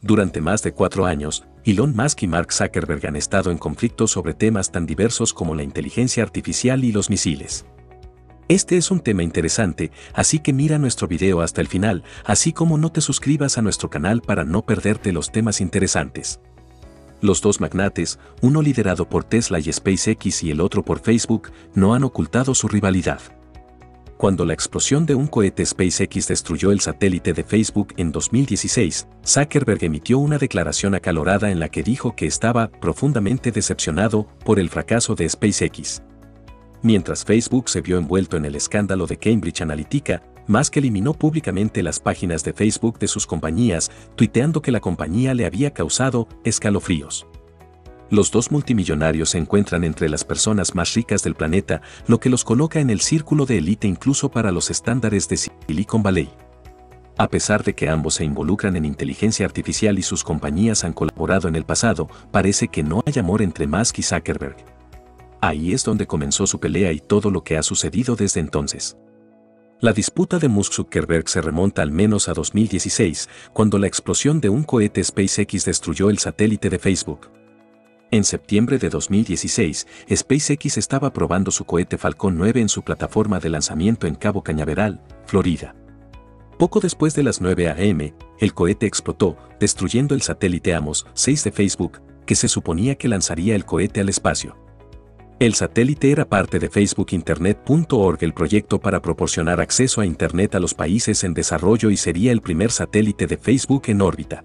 Durante más de cuatro años, Elon Musk y Mark Zuckerberg han estado en conflicto sobre temas tan diversos como la inteligencia artificial y los misiles. Este es un tema interesante, así que mira nuestro video hasta el final, así como no te suscribas a nuestro canal para no perderte los temas interesantes. Los dos magnates, uno liderado por Tesla y SpaceX y el otro por Facebook, no han ocultado su rivalidad. Cuando la explosión de un cohete SpaceX destruyó el satélite de Facebook en 2016, Zuckerberg emitió una declaración acalorada en la que dijo que estaba profundamente decepcionado por el fracaso de SpaceX. Mientras Facebook se vio envuelto en el escándalo de Cambridge Analytica, Musk eliminó públicamente las páginas de Facebook de sus compañías, tuiteando que la compañía le había causado escalofríos. Los dos multimillonarios se encuentran entre las personas más ricas del planeta, lo que los coloca en el círculo de élite incluso para los estándares de Silicon Valley. A pesar de que ambos se involucran en inteligencia artificial y sus compañías han colaborado en el pasado, parece que no hay amor entre Musk y Zuckerberg. Ahí es donde comenzó su pelea y todo lo que ha sucedido desde entonces. La disputa de Musk-Zuckerberg se remonta al menos a 2016, cuando la explosión de un cohete SpaceX destruyó el satélite de Facebook. En septiembre de 2016, SpaceX estaba probando su cohete Falcon 9 en su plataforma de lanzamiento en Cabo Cañaveral, Florida. Poco después de las 9 a.m., el cohete explotó, destruyendo el satélite Amos 6 de Facebook, que se suponía que lanzaría el cohete al espacio. El satélite era parte de Facebook Internet.org, el proyecto para proporcionar acceso a Internet a los países en desarrollo y sería el primer satélite de Facebook en órbita.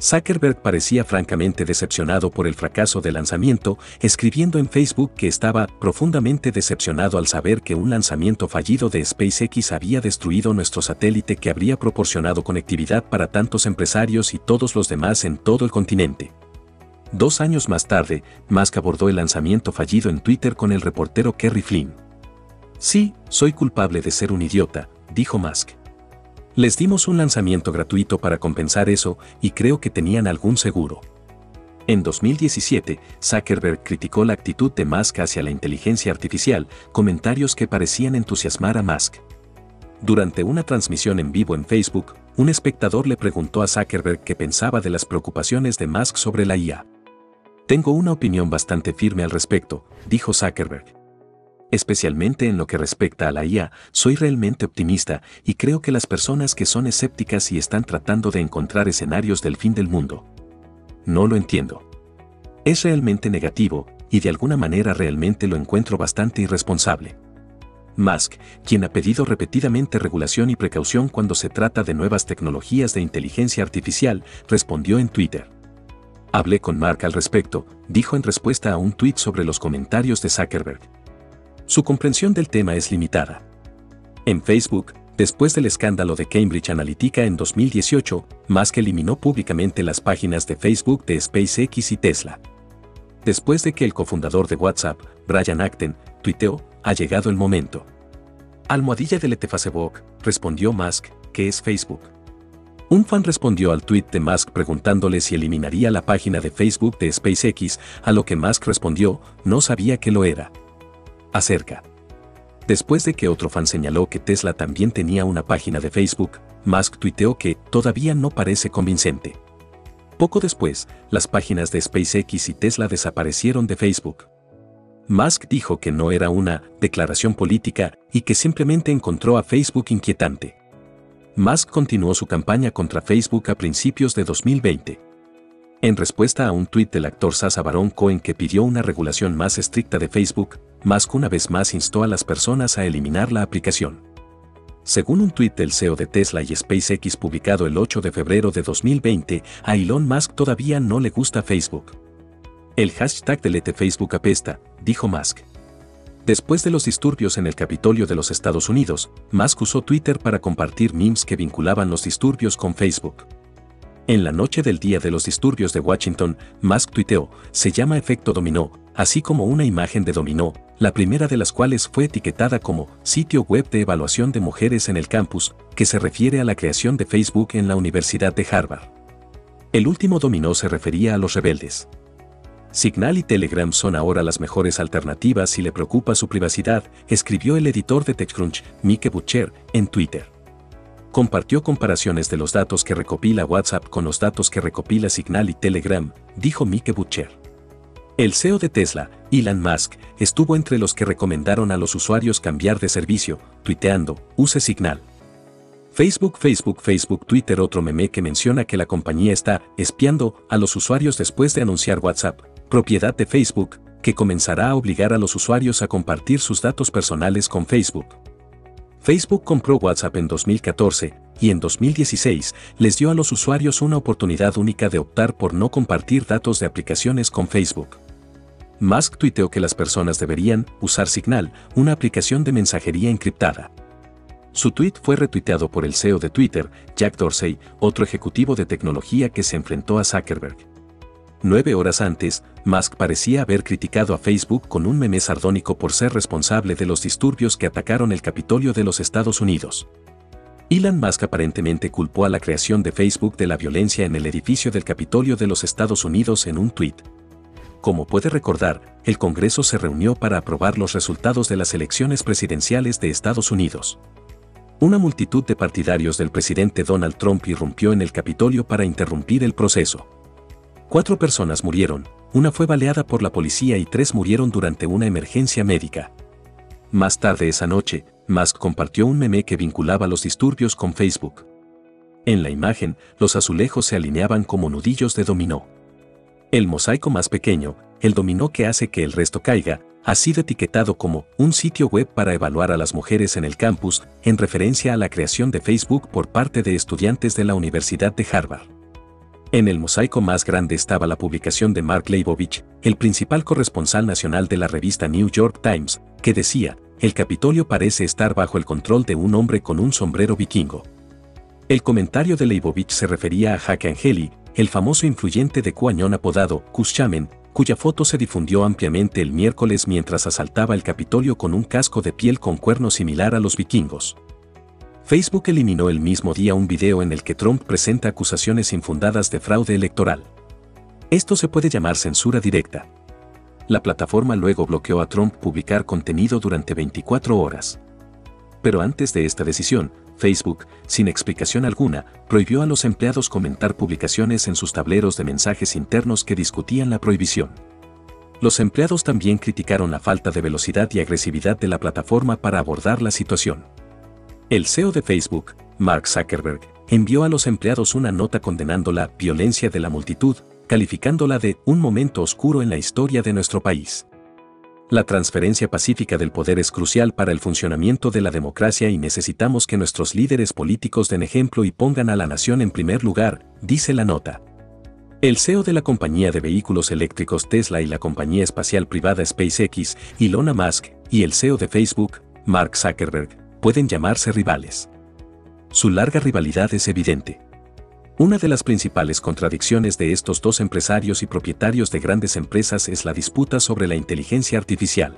Zuckerberg parecía francamente decepcionado por el fracaso del lanzamiento, escribiendo en Facebook que estaba profundamente decepcionado al saber que un lanzamiento fallido de SpaceX había destruido nuestro satélite que habría proporcionado conectividad para tantos empresarios y todos los demás en todo el continente. Dos años más tarde, Musk abordó el lanzamiento fallido en Twitter con el reportero Kerry Flynn. Sí, soy culpable de ser un idiota, dijo Musk. Les dimos un lanzamiento gratuito para compensar eso y creo que tenían algún seguro. En 2017, Zuckerberg criticó la actitud de Musk hacia la inteligencia artificial, comentarios que parecían entusiasmar a Musk. Durante una transmisión en vivo en Facebook, un espectador le preguntó a Zuckerberg qué pensaba de las preocupaciones de Musk sobre la IA. Tengo una opinión bastante firme al respecto, dijo Zuckerberg. Especialmente en lo que respecta a la IA, soy realmente optimista y creo que las personas que son escépticas y están tratando de encontrar escenarios del fin del mundo. No lo entiendo. Es realmente negativo, y de alguna manera realmente lo encuentro bastante irresponsable. Musk, quien ha pedido repetidamente regulación y precaución cuando se trata de nuevas tecnologías de inteligencia artificial, respondió en Twitter. Hablé con Mark al respecto, dijo en respuesta a un tuit sobre los comentarios de Zuckerberg. Su comprensión del tema es limitada. En Facebook, después del escándalo de Cambridge Analytica en 2018, Musk eliminó públicamente las páginas de Facebook de SpaceX y Tesla. Después de que el cofundador de WhatsApp, Brian Acton, tuiteó, ha llegado el momento. Almohadilla de Facebook, respondió Musk, que es Facebook. Un fan respondió al tweet de Musk preguntándole si eliminaría la página de Facebook de SpaceX, a lo que Musk respondió, no sabía que lo era. Acerca. Después de que otro fan señaló que Tesla también tenía una página de Facebook, Musk tuiteó que todavía no parece convincente. Poco después, las páginas de SpaceX y Tesla desaparecieron de Facebook. Musk dijo que no era una declaración política y que simplemente encontró a Facebook inquietante. Musk continuó su campaña contra Facebook a principios de 2020. En respuesta a un tuit del actor Sasa Baron Cohen que pidió una regulación más estricta de Facebook, Musk una vez más instó a las personas a eliminar la aplicación. Según un tuit del CEO de Tesla y SpaceX publicado el 8 de febrero de 2020, a Elon Musk todavía no le gusta Facebook. El hashtag delete Facebook apesta, dijo Musk. Después de los disturbios en el Capitolio de los Estados Unidos, Musk usó Twitter para compartir memes que vinculaban los disturbios con Facebook. En la noche del día de los disturbios de Washington, Musk tuiteó, se llama efecto dominó, así como una imagen de dominó, la primera de las cuales fue etiquetada como sitio web de evaluación de mujeres en el campus, que se refiere a la creación de Facebook en la Universidad de Harvard. El último dominó se refería a los rebeldes. Signal y Telegram son ahora las mejores alternativas si le preocupa su privacidad, escribió el editor de TechCrunch, Mike Butcher, en Twitter. Compartió comparaciones de los datos que recopila WhatsApp con los datos que recopila Signal y Telegram, dijo Mike Butcher. El CEO de Tesla, Elon Musk, estuvo entre los que recomendaron a los usuarios cambiar de servicio, tuiteando, use Signal. Facebook, Facebook, Facebook, Twitter, otro meme que menciona que la compañía está espiando a los usuarios después de anunciar WhatsApp, propiedad de Facebook, que comenzará a obligar a los usuarios a compartir sus datos personales con Facebook. Facebook compró WhatsApp en 2014 y en 2016 les dio a los usuarios una oportunidad única de optar por no compartir datos de aplicaciones con Facebook. Musk tuiteó que las personas deberían usar Signal, una aplicación de mensajería encriptada. Su tweet fue retuiteado por el CEO de Twitter, Jack Dorsey, otro ejecutivo de tecnología que se enfrentó a Zuckerberg. Nueve horas antes, Musk parecía haber criticado a Facebook con un meme sardónico por ser responsable de los disturbios que atacaron el Capitolio de los Estados Unidos. Elon Musk aparentemente culpó a la creación de Facebook de la violencia en el edificio del Capitolio de los Estados Unidos en un tuit. Como puede recordar, el Congreso se reunió para aprobar los resultados de las elecciones presidenciales de Estados Unidos. Una multitud de partidarios del presidente Donald Trump irrumpió en el Capitolio para interrumpir el proceso. Cuatro personas murieron, una fue baleada por la policía y tres murieron durante una emergencia médica. Más tarde esa noche, Musk compartió un meme que vinculaba los disturbios con Facebook. En la imagen, los azulejos se alineaban como nudillos de dominó. El mosaico más pequeño, el dominó que hace que el resto caiga, ha sido etiquetado como un sitio web para evaluar a las mujeres en el campus, en referencia a la creación de Facebook por parte de estudiantes de la Universidad de Harvard. En el mosaico más grande estaba la publicación de Mark Leibovich, el principal corresponsal nacional de la revista New York Times, que decía, el Capitolio parece estar bajo el control de un hombre con un sombrero vikingo. El comentario de Leibovich se refería a Jack Angeli, el famoso influyente de Cuañón apodado Cuschamen, cuya foto se difundió ampliamente el miércoles mientras asaltaba el Capitolio con un casco de piel con cuerno similar a los vikingos. Facebook eliminó el mismo día un video en el que Trump presenta acusaciones infundadas de fraude electoral. Esto se puede llamar censura directa. La plataforma luego bloqueó a Trump publicar contenido durante 24 horas. Pero antes de esta decisión, Facebook, sin explicación alguna, prohibió a los empleados comentar publicaciones en sus tableros de mensajes internos que discutían la prohibición. Los empleados también criticaron la falta de velocidad y agresividad de la plataforma para abordar la situación. El CEO de Facebook, Mark Zuckerberg, envió a los empleados una nota condenando la violencia de la multitud, calificándola de un momento oscuro en la historia de nuestro país. La transferencia pacífica del poder es crucial para el funcionamiento de la democracia y necesitamos que nuestros líderes políticos den ejemplo y pongan a la nación en primer lugar, dice la nota. El CEO de la compañía de vehículos eléctricos Tesla y la compañía espacial privada SpaceX, Elon Musk, y el CEO de Facebook, Mark Zuckerberg, pueden llamarse rivales. Su larga rivalidad es evidente. Una de las principales contradicciones de estos dos empresarios y propietarios de grandes empresas es la disputa sobre la inteligencia artificial.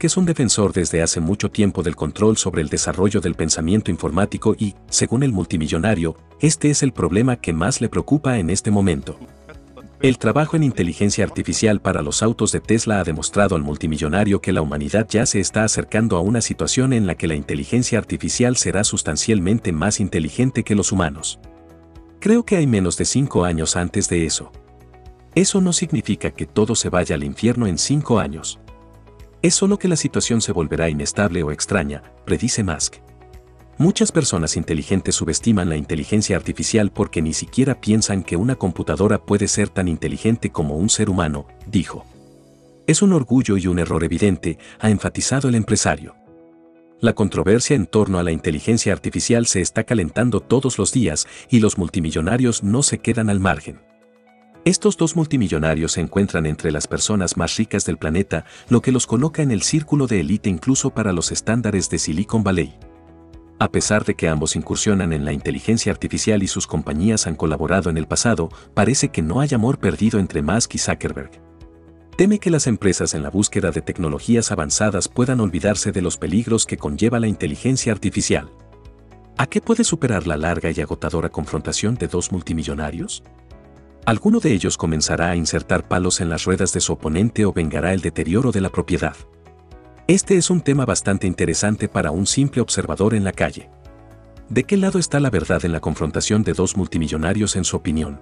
Que es un defensor desde hace mucho tiempo del control sobre el desarrollo del pensamiento informático y, según el multimillonario, este es el problema que más le preocupa en este momento. El trabajo en inteligencia artificial para los autos de Tesla ha demostrado al multimillonario que la humanidad ya se está acercando a una situación en la que la inteligencia artificial será sustancialmente más inteligente que los humanos. Creo que hay menos de cinco años antes de eso. Eso no significa que todo se vaya al infierno en cinco años. Es solo que la situación se volverá inestable o extraña, predice Musk. Muchas personas inteligentes subestiman la inteligencia artificial porque ni siquiera piensan que una computadora puede ser tan inteligente como un ser humano, dijo. Es un orgullo y un error evidente, ha enfatizado el empresario. La controversia en torno a la inteligencia artificial se está calentando todos los días y los multimillonarios no se quedan al margen. Estos dos multimillonarios se encuentran entre las personas más ricas del planeta, lo que los coloca en el círculo de élite incluso para los estándares de Silicon Valley. A pesar de que ambos incursionan en la inteligencia artificial y sus compañías han colaborado en el pasado, parece que no hay amor perdido entre Musk y Zuckerberg. Teme que las empresas en la búsqueda de tecnologías avanzadas puedan olvidarse de los peligros que conlleva la inteligencia artificial. ¿A qué puede superar la larga y agotadora confrontación de dos multimillonarios? ¿Alguno de ellos comenzará a insertar palos en las ruedas de su oponente o vengará el deterioro de la propiedad? Este es un tema bastante interesante para un simple observador en la calle. ¿De qué lado está la verdad en la confrontación de dos multimillonarios en su opinión?